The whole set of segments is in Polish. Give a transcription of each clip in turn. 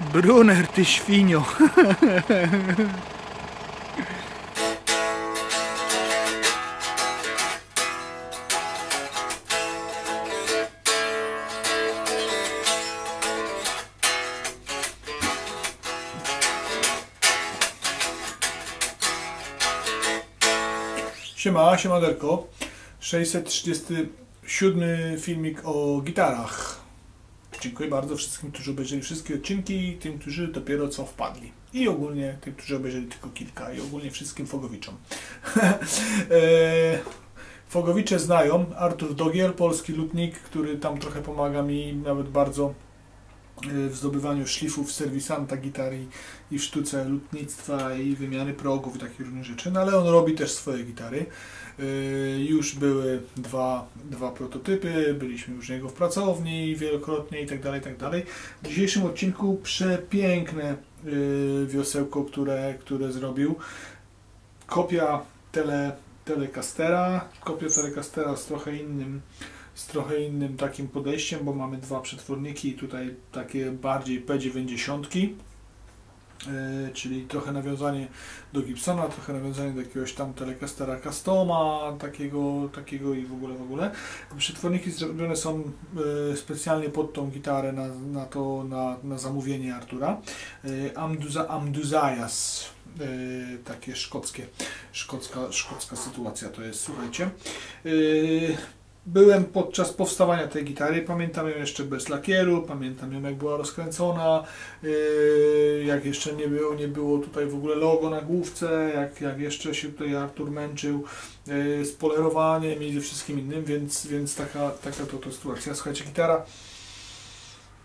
Brunner, ty świnio. Siema, siemaderko. 637 filmik o gitarach. Dziękuję bardzo wszystkim, którzy obejrzeli wszystkie odcinki, tym, którzy dopiero co wpadli. I ogólnie tym, którzy obejrzeli tylko kilka. I ogólnie wszystkim Fogowiczom. E, Fogowicze znają. Artur Dogiel, polski lutnik, który tam trochę pomaga mi nawet bardzo w zdobywaniu szlifów serwisanta gitary i w sztuce lutnictwa i wymiany progów i takich różnych rzeczy, no ale on robi też swoje gitary. Yy, już były dwa, dwa prototypy, byliśmy już niego w pracowni wielokrotnie i tak dalej, i tak dalej. W dzisiejszym odcinku przepiękne yy, wiosełko, które, które zrobił. Kopia tele, Telecastera, kopia Telecastera z trochę innym z trochę innym takim podejściem, bo mamy dwa przetworniki, tutaj takie bardziej P90, yy, czyli trochę nawiązanie do Gibsona, trochę nawiązanie do jakiegoś tam Telecastera Customa, takiego, takiego i w ogóle, w ogóle. Przetworniki zrobione są yy, specjalnie pod tą gitarę na, na to, na, na zamówienie Artura. Yy, Amduza, Amduzayas, yy, takie szkockie, szkocka, szkocka sytuacja to jest, słuchajcie. Yy, byłem podczas powstawania tej gitary, pamiętam ją jeszcze bez lakieru, pamiętam ją jak była rozkręcona, yy, jak jeszcze nie było, nie było tutaj w ogóle logo na główce, jak, jak jeszcze się tutaj Artur męczył yy, z polerowaniem i ze wszystkim innym, więc, więc taka, taka to, to sytuacja. Słuchajcie, gitara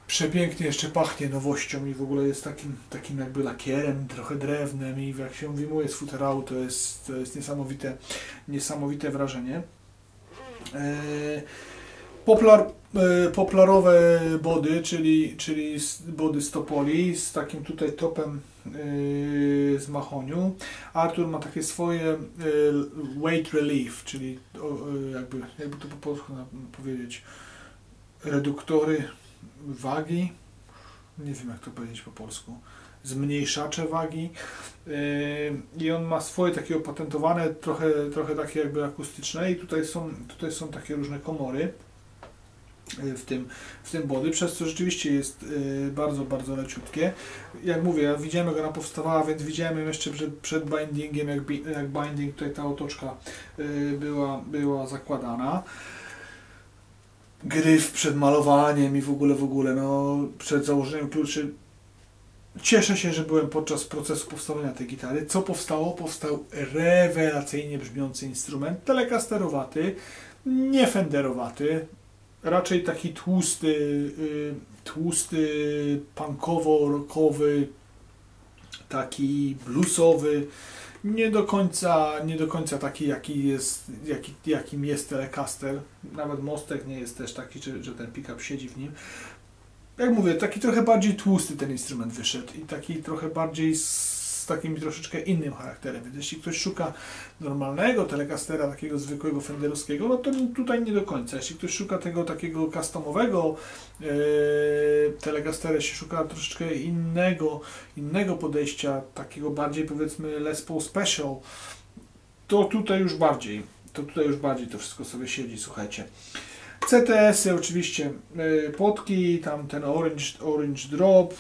przepięknie jeszcze pachnie nowością i w ogóle jest takim, takim jakby lakierem, trochę drewnem i jak się wyjmuje z futerału, to jest, to jest niesamowite, niesamowite wrażenie. Poplar, poplarowe body, czyli, czyli body z topoli, z takim tutaj topem z mahoniu. Artur ma takie swoje weight relief, czyli jakby, jakby to po polsku powiedzieć, reduktory wagi. Nie wiem jak to powiedzieć po polsku zmniejszacze wagi. I on ma swoje takie opatentowane, trochę, trochę takie jakby akustyczne. I tutaj są, tutaj są takie różne komory w tym, w tym body, przez co rzeczywiście jest bardzo, bardzo leciutkie. Jak mówię, ja widziałem jak ona powstawała, więc widziałem jeszcze przed, przed bindingiem, jak, jak binding, tutaj ta otoczka była, była zakładana. Gryf przed malowaniem i w ogóle, w ogóle, no przed założeniem kluczy Cieszę się, że byłem podczas procesu powstawania tej gitary. Co powstało? Powstał rewelacyjnie brzmiący instrument, telekasterowaty, nie fenderowaty, raczej taki tłusty, y, tłusty, punkowo-rockowy, taki bluesowy, nie do końca, nie do końca taki, jaki jest, jaki, jakim jest Telecaster. Nawet mostek nie jest też taki, że, że ten pickup siedzi w nim jak mówię, taki trochę bardziej tłusty ten instrument wyszedł i taki trochę bardziej z, takim troszeczkę innym charakterem. Więc jeśli ktoś szuka normalnego telecastera, takiego zwykłego fenderowskiego, no to tutaj nie do końca. Jeśli ktoś szuka tego takiego customowego yy, telecastera, jeśli szuka troszeczkę innego, innego podejścia, takiego bardziej powiedzmy Les Paul Special, to tutaj już bardziej, to tutaj już bardziej to wszystko sobie siedzi, słuchajcie. CTS-y oczywiście y, potki, tam ten Orange, orange Drop,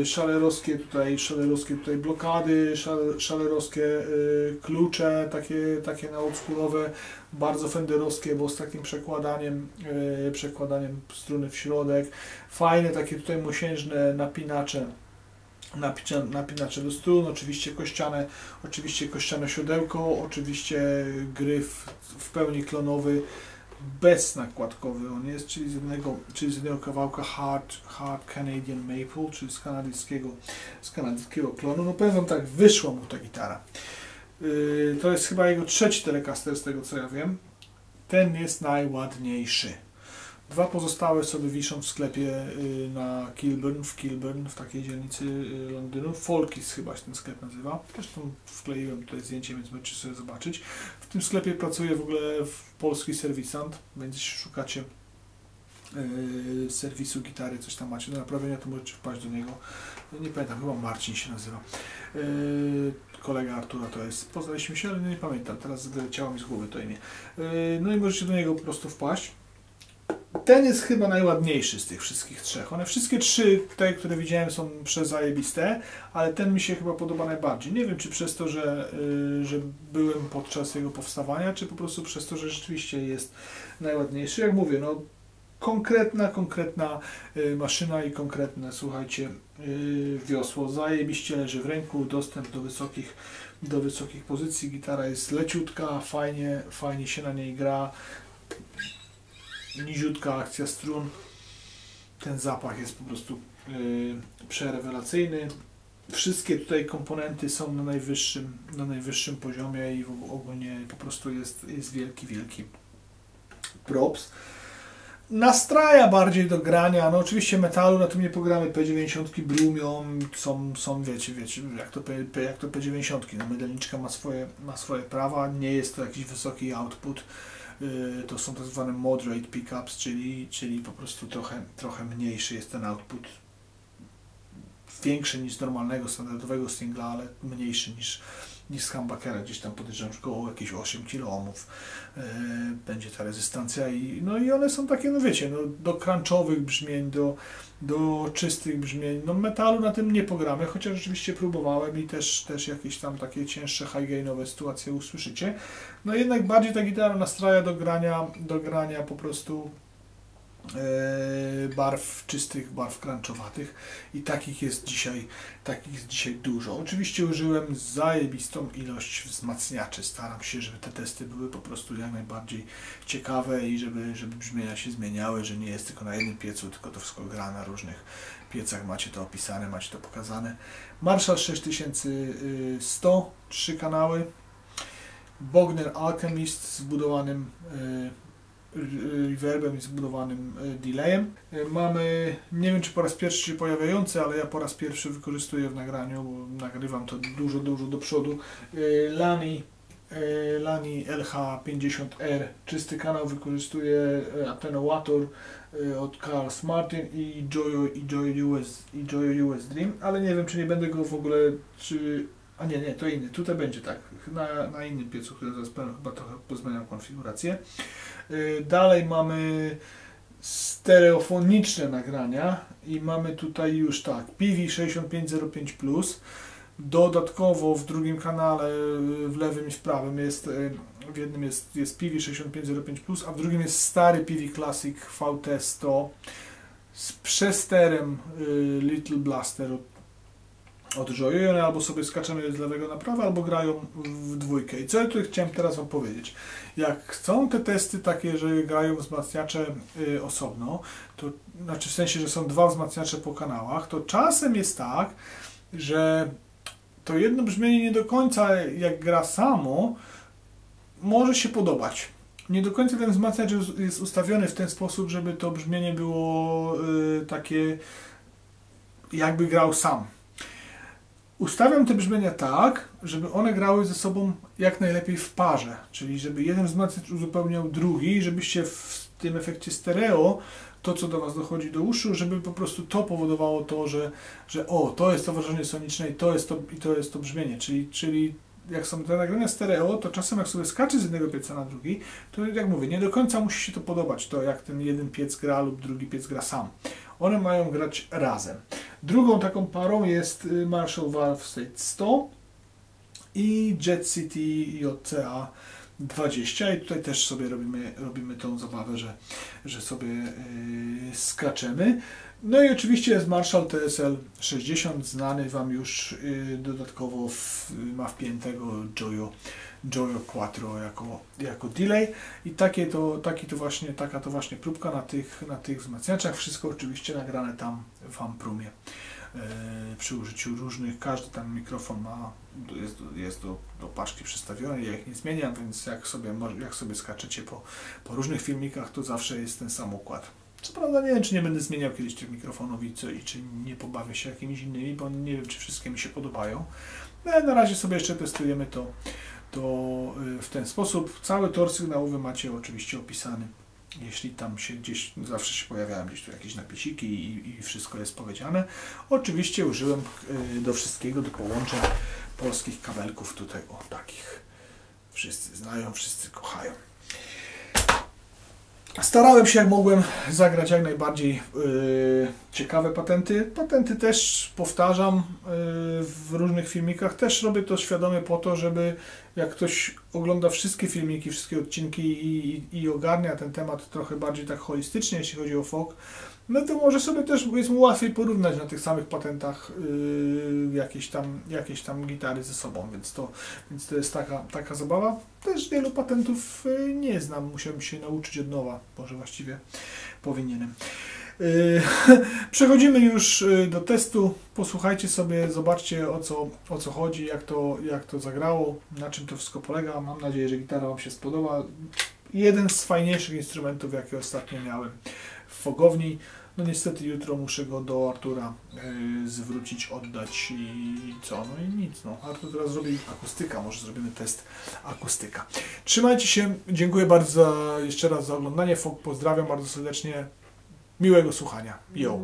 y, szalerowskie tutaj, szalerowskie tutaj blokady, szalerowskie y, klucze, takie, takie na oldschoolowe, bardzo fenderowskie, bo z takim przekładaniem, przekładaniem struny w środek. Fajne takie tutaj mosiężne napinacze napinacze do strun, oczywiście kościane, oczywiście kościane siodełko, oczywiście gryf w pełni klonowy, beznakładkowy on jest, czyli z jednego, czyli z jednego kawałka hard, hard Canadian Maple, czyli z kanadyjskiego, z kanadyjskiego klonu. No powiem Wam tak, wyszła mu ta gitara. Yy, to jest chyba jego trzeci Telecaster z tego co ja wiem. Ten jest najładniejszy. Dwa pozostałe sobie wiszą w sklepie y, na Kilburn, w Kilburn, w takiej dzielnicy y, Londynu. Folkis chyba się ten sklep nazywa. Zresztą wkleiłem tutaj zdjęcie, więc możecie sobie zobaczyć. W tym sklepie pracuje w ogóle polski serwisant, więc jeśli szukacie yy, serwisu gitary, coś tam macie do naprawienia, to możecie wpaść do niego. Nie pamiętam, chyba Marcin się nazywa. Kolega Artura to jest. Poznaliśmy się, ale nie pamiętam, teraz wyleciało mi z głowy to imię. No i możecie do niego po prostu wpaść. Ten jest chyba najładniejszy z tych wszystkich trzech. One wszystkie trzy, te, które widziałem, są przezajebiste, ale ten mi się chyba podoba najbardziej. Nie wiem, czy przez to, że, yy, że byłem podczas jego powstawania, czy po prostu przez to, że rzeczywiście jest najładniejszy. Jak mówię, no konkretna, konkretna y, maszyna i konkretne, słuchajcie, y, wiosło. Zajebiście leży w ręku, dostęp do wysokich, do wysokich pozycji. Gitara jest leciutka, fajnie, fajnie się na niej gra. Niziutka akcja strun. Ten zapach jest po prostu yy, przerewelacyjny. Wszystkie tutaj komponenty są na najwyższym, na najwyższym poziomie i ogólnie po prostu jest, jest wielki, wielki props nastraja bardziej do grania. No oczywiście metalu na tym nie pogramy, P90 brumią, są, są wiecie, wiecie, jak to, P, jak to P90. No mydelniczka ma swoje, ma swoje prawa, nie jest to jakiś wysoki output. Yy, to są tak zwane moderate pickups, czyli, czyli po prostu trochę, trochę mniejszy jest ten output. Większy niż normalnego, standardowego singla, ale mniejszy niż, niż humbuckera, gdzieś tam podejrzewam, że około jakieś 8 kilo yy, będzie ta rezystancja i no i one są takie, no wiecie, no, do crunchowych brzmień, do, do czystych brzmień, no metalu na tym nie pogramy, chociaż rzeczywiście próbowałem i też, też jakieś tam takie cięższe high gainowe sytuacje usłyszycie, no jednak bardziej ta gitara nastraja do grania, do grania po prostu barw czystych, barw crunchowatych i takich jest dzisiaj, takich jest dzisiaj dużo. Oczywiście użyłem zajebistą ilość wzmacniaczy. Staram się, żeby te testy były po prostu jak najbardziej ciekawe i żeby, żeby brzmienia się zmieniały, że nie jest tylko na jednym piecu, tylko to wszystko gra na różnych piecach. Macie to opisane, macie to pokazane. Marshall 6100, trzy kanały. Bogner Alchemist zbudowanym yy, reverbem i zbudowanym e, delayem. E, mamy, nie wiem czy po raz pierwszy się pojawiający, ale ja po raz pierwszy wykorzystuję w nagraniu, bo nagrywam to dużo, dużo do przodu. E, Lani, Lani LH50R, czysty kanał, wykorzystuje atenuator od Carl Martin i Joyo, i Joyo, US, i Joyo US Dream, ale nie wiem czy nie będę go w ogóle, czy a nie, nie, to inny. Tutaj będzie tak. Na, na innym piecu, który zaraz chyba trochę pozmieniam konfigurację. Y, dalej mamy stereofoniczne nagrania i mamy tutaj już tak PV6505+. Dodatkowo w drugim kanale, y, w lewym i w prawym jest, y, w jednym jest, jest PV6505+, a w drugim jest stary PV Classic VT100 z przesterem Little Blaster od odżojują, albo sobie skaczemy z lewego na prawo, albo grają w dwójkę. I co ja tu chciałem teraz Wam powiedzieć? Jak chcą te testy takie, że grają wzmacniacze y, osobno, to znaczy w sensie, że są dwa wzmacniacze po kanałach, to czasem jest tak, że to jedno brzmienie nie do końca jak gra samo, może się podobać. Nie do końca ten wzmacniacz jest ustawiony w ten sposób, żeby to brzmienie było y, takie jakby grał sam. Ustawiam te brzmienia tak, żeby one grały ze sobą jak najlepiej w parze, czyli żeby jeden wzmacniacz uzupełniał drugi, żebyście w tym efekcie stereo to, co do Was dochodzi do uszu, żeby po prostu to powodowało to, że, że o, to jest to wrażenie soniczne i to jest to, i to, jest to brzmienie, czyli, czyli jak są te nagrania stereo, to czasem jak sobie skacze z jednego pieca na drugi, to jak mówię, nie do końca musi się to podobać, to jak ten jeden piec gra lub drugi piec gra sam. One mają grać razem. Drugą taką parą jest y, Marshall Valve State 100 i Jet City JCA 20 i tutaj też sobie robimy, robimy tą zabawę, że, że sobie yy, skaczemy. No i oczywiście jest Marshall TSL 60, znany Wam już yy, dodatkowo w, ma wpiętego Joyo Joyo Quattro jako, jako delay i takie to, taki to właśnie, taka to właśnie próbka na tych, na tych wzmacniaczach. Wszystko oczywiście nagrane tam w Amprumie e, przy użyciu różnych, każdy tam mikrofon ma, jest, jest do, do paczki przestawiony, ja ich nie zmieniam, więc jak sobie, jak sobie skaczecie po, po różnych filmikach, to zawsze jest ten sam układ. Co prawda nie wiem, czy nie będę zmieniał kiedyś tych mikrofonów i, co, i czy nie pobawię się jakimiś innymi, bo nie wiem, czy wszystkie mi się podobają. No, na razie sobie jeszcze testujemy to to y, w ten sposób. Cały tor sygnałowy macie oczywiście opisany jeśli tam się gdzieś, zawsze się pojawiają gdzieś tu jakieś napisiki i, i wszystko jest powiedziane. Oczywiście użyłem y, do wszystkiego, do połączeń polskich kabelków tutaj, o takich. Wszyscy znają, wszyscy kochają. Starałem się jak mogłem zagrać jak najbardziej yy, ciekawe patenty. Patenty też powtarzam yy, w różnych filmikach. Też robię to świadomie po to, żeby jak ktoś ogląda wszystkie filmiki, wszystkie odcinki i, i, i ogarnia ten temat trochę bardziej tak holistycznie, jeśli chodzi o folk, no to może sobie też jest mu łatwiej porównać na tych samych patentach yy, jakieś, tam, jakieś tam gitary ze sobą, więc to, więc to jest taka, taka zabawa. Też wielu patentów yy, nie znam, musiałem się nauczyć od nowa, może właściwie powinienem. Yy, przechodzimy już yy, do testu. Posłuchajcie sobie, zobaczcie o co, o co chodzi, jak to, jak to zagrało, na czym to wszystko polega. Mam nadzieję, że gitara Wam się spodoba. Jeden z fajniejszych instrumentów, jakie ostatnio miałem fogowni. No niestety jutro muszę go do Artura yy, zwrócić, oddać i co? No i nic. No. Artur teraz zrobi akustyka, może zrobimy test akustyka. Trzymajcie się, dziękuję bardzo jeszcze raz za oglądanie. Fog pozdrawiam bardzo serdecznie. Miłego słuchania. Yo!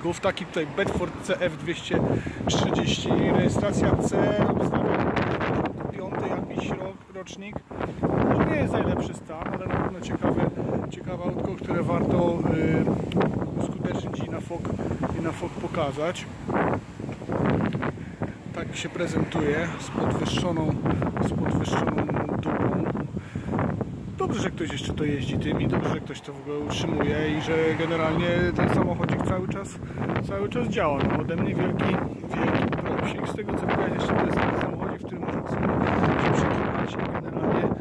Filmików. Taki tutaj Bedford CF230, rejestracja C, piąty jakiś rok, rocznik. No nie jest najlepszy stan, ale na pewno ciekawe, ciekawe autko, które warto e, uskutecznić i na FOK, i na FOK pokazać. Tak się prezentuje z podwyższoną, z podwyższoną. Dobrze, że ktoś jeszcze to jeździ tym i dobrze, że ktoś to w ogóle utrzymuje i że generalnie ten samochodzik cały czas, cały czas działa. No, ode mnie wielki, wielki propsik. Z tego co widać jeszcze to jest taki samochodzik, w którym można sobie się przekonać i generalnie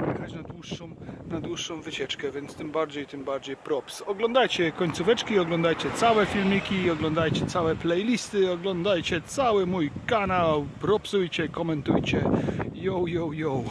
pojechać na dłuższą, na dłuższą wycieczkę, więc tym bardziej, tym bardziej props. Oglądajcie końcóweczki, oglądajcie całe filmiki, oglądajcie całe playlisty, oglądajcie cały mój kanał, propsujcie, komentujcie. Yo, yo, yo.